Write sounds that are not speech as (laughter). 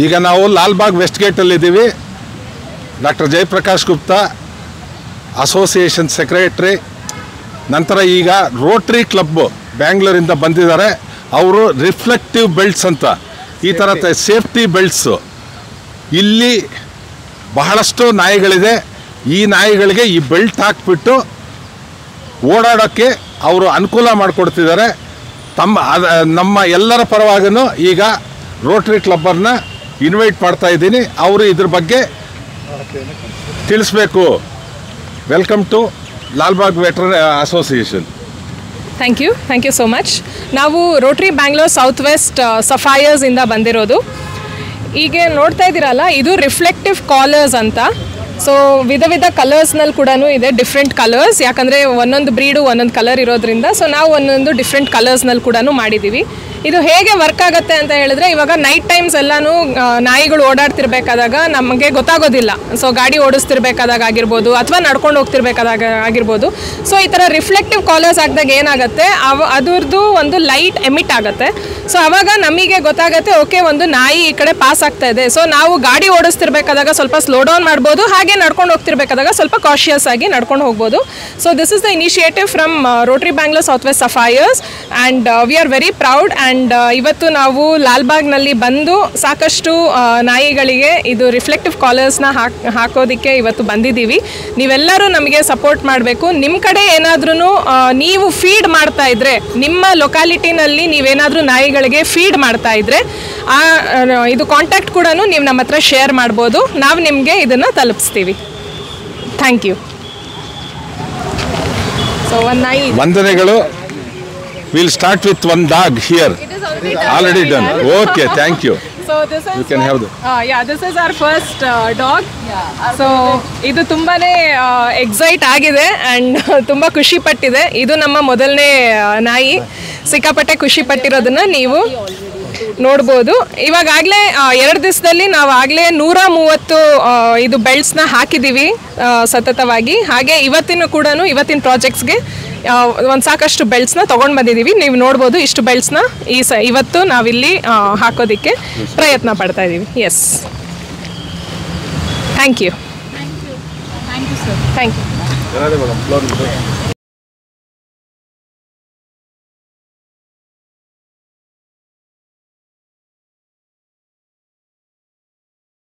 ಈಗ ನಾವು Lalbagh west ಗೇಟಲ್ಲಿದ್ದೀವಿ doctor Jayaprakash Gupta association secretary ನಂತರ ಈಗ ರೋಟ್ರಿ ಕ್ಲಬ್ ಬ್ಯಾಂಗ್ಳೂರಿಂದ ಬಂದಿದ್ದಾರೆ. ಅವರು ರಿಫ್ಲೆಕ್ಟಿವ್ ಬೆಲ್ಟ್ಸ್ ಅಂತ ಈ ಥರ ಸೇಫ್ಟಿ ಬೆಲ್ಟ್ಸು ಇಲ್ಲಿ ಬಹಳಷ್ಟು ನಾಯಿಗಳಿದೆ. ಈ ನಾಯಿಗಳಿಗೆ ಈ ಬೆಲ್ಟ್ ಹಾಕ್ಬಿಟ್ಟು ಓಡಾಡೋಕ್ಕೆ ಅವರು ಅನುಕೂಲ ಮಾಡಿಕೊಡ್ತಿದ್ದಾರೆ. ತಮ್ಮ ಅದ ನಮ್ಮ ಎಲ್ಲರ ಪರವಾಗೂ ಈಗ ರೋಟ್ರಿ ಕ್ಲಬ್ಬರ್ನ ಇನ್ವೈಟ್ ಮಾಡ್ತಾ ಇದ್ದೀನಿ. ಅವರು ಇದ್ರ ಬಗ್ಗೆ ತಿಳಿಸ್ಬೇಕು. Welcome to Lalbagh veteran association thank you thank you so much ನಾವು ರೋಟ್ರಿ ಬ್ಯಾಂಗ್ಳೂರ್ ಸೌತ್ ವೆಸ್ಟ್ ಸಫಾಯರ್ಸಿಂದ ಬಂದಿರೋದು. ಈಗ ನೋಡ್ತಾ ಇದ್ದೀರಲ್ಲ, ಇದು ರಿಫ್ಲೆಕ್ಟಿವ್ ಕಾಲರ್ಸ್ ಅಂತ. ಸೊ ವಿಧ ವಿಧ ಕಲರ್ಸ್ನಲ್ಲಿ ಕೂಡ ಇದೆ ಡಿಫ್ರೆಂಟ್ ಕಲರ್ಸ್ ಯಾಕಂದರೆ ಒಂದೊಂದು ಬ್ರೀಡು ಒಂದೊಂದು ಕಲರ್ ಇರೋದ್ರಿಂದ ಸೊ ನಾವು ಒಂದೊಂದು ಡಿಫ್ರೆಂಟ್ ಕಲರ್ಸ್ನಲ್ಲಿ ಕೂಡ ಮಾಡಿದ್ದೀವಿ ಇದು ಹೇಗೆ ವರ್ಕ್ ಆಗುತ್ತೆ ಅಂತ ಹೇಳಿದ್ರೆ, ಇವಾಗ ನೈಟ್ ಟೈಮ್ಸ್ ಎಲ್ಲಾನು ನಾಯಿಗಳು ಓಡಾಡ್ತಿರ್ಬೇಕಾದಾಗ ನಮಗೆ ಗೊತ್ತಾಗೋದಿಲ್ಲ. ಸೊ ಗಾಡಿ ಓಡಿಸ್ತಿರ್ಬೇಕಾದಾಗ ಆಗಿರ್ಬೋದು, ಅಥವಾ ನಡ್ಕೊಂಡು ಹೋಗ್ತಿರ್ಬೇಕಾದಾಗ ಆಗಿರ್ಬೋದು. ಸೊ ಈ ಥರ ರಿಫ್ಲೆಕ್ಟಿವ್ ಕಾಲರ್ಸ್ ಹಾಕಿದಾಗ ಏನಾಗುತ್ತೆ, ಅವ, ಅದ್ರದ್ದು ಒಂದು ಲೈಟ್ ಎಮಿಟ್ ಆಗುತ್ತೆ. ಸೊ ಅವಾಗ ನಮಗೆ ಗೊತ್ತಾಗುತ್ತೆ, ಓಕೆ, ಒಂದು ನಾಯಿ ಈ ಕಡೆ ಪಾಸ್ ಆಗ್ತಾ ಇದೆ. ಸೊ ನಾವು ಗಾಡಿ ಓಡಿಸ್ತಿರ್ಬೇಕಾದಾಗ ಸ್ವಲ್ಪ ಸ್ಲೋ ಡೌನ್ ಮಾಡ್ಬೋದು, ಹಾಗೆ ನಡ್ಕೊಂಡು ಹೋಗ್ತಿರ್ಬೇಕಾದಾಗ ಸ್ವಲ್ಪ ಕಾಶಿಯಸ್ ಆಗಿ ನಡ್ಕೊಂಡು ಹೋಗ್ಬೋದು. So this is the initiative from Rotary Bangalore South West Sapphires and we are very proud and ಇವತ್ತು ನಾವು ಲಾಲ್ಬಾಗ್ನಲ್ಲಿ ಬಂದು ಸಾಕಷ್ಟು ನಾಯಿಗಳಿಗೆ ಇದು ರಿಫ್ಲೆಕ್ಟಿವ್ ಕಾಲರ್ಸ್ನ ಹಾಕ್ ಹಾಕೋದಕ್ಕೆ ಇವತ್ತು ಬಂದಿದ್ದೀವಿ. ನೀವೆಲ್ಲರೂ ನಮಗೆ ಸಪೋರ್ಟ್ ಮಾಡಬೇಕು. ನಿಮ್ಮ ಕಡೆ ಏನಾದ್ರೂ ನೀವು ಫೀಡ್ ಮಾಡ್ತಾ ಇದ್ರೆ ನಿಮ್ಮ ಲೊಕ್ಯಾಲಿಟಿನಲ್ಲಿ ನೀವೇನಾದರೂ ನಾಯಿಗಳಿಗೆ ಫೀಡ್ ಮಾಡ್ತಾ ಇದ್ರೆ ಆ, ಇದು ಕಾಂಟ್ಯಾಕ್ಟ್ ಕೂಡ ನೀವು ನಮ್ಮ ಹತ್ರ ಶೇರ್ ಮಾಡ್ಬೋದು. ನಾವು ನಿಮಗೆ ಇದನ್ನು ತಲುಪಿಸ್ತೀವಿ ಥ್ಯಾಂಕ್ ಯು ಸೊ ಒಂದು ನಾಯಿ ವಂದನೆಗಳು. Will start with one dog here already done okay thank you so this You. Can have the- yeah this is our first dog so ಇದು ತುಂಬಾನೇ ಎಕ್ಸೈಟ್ ಆಗಿದೆ ಆ್ಯಂಡ್ (laughs) ತುಂಬ ಖುಷಿ ಪಟ್ಟಿದೆ. ಇದು ನಮ್ಮ ಮೊದಲನೇ ನಾಯಿ. ಸಿಕ್ಕಾಪಟ್ಟೆ ಖುಷಿ ಪಟ್ಟಿರೋದನ್ನ ನೀವು ನೋಡ್ಬೋದು. ಇವಾಗಲೇ ಎರಡು ದಿವಸದಲ್ಲಿ ನಾವು ಆಗಲೇ ನೂರ ಮೂವತ್ತು ಇದು ಬೆಲ್ಟ್ಸ್ನ ಹಾಕಿದ್ದೀವಿ ಸತತವಾಗಿ. ಹಾಗೆ ಇವತ್ತಿನ ಕೂಡ ಇವತ್ತಿನ ಪ್ರಾಜೆಕ್ಟ್ಸ್ಗೆ ಒಂದು ಸಾಕಷ್ಟು ಬೆಲ್ಟ್ಸ್ನ ತೊಗೊಂಡು ಬಂದಿದ್ದೀವಿ. ನೀವು ನೋಡ್ಬೋದು ಇಷ್ಟು ಬೆಲ್ಟ್ಸ್ನ ಈ ಸ ಇವತ್ತು ನಾವಿಲ್ಲಿ ಹಾಕೋದಕ್ಕೆ ಪ್ರಯತ್ನ ಪಡ್ತಾ ಇದ್ದೀವಿ. Yes thank you thank you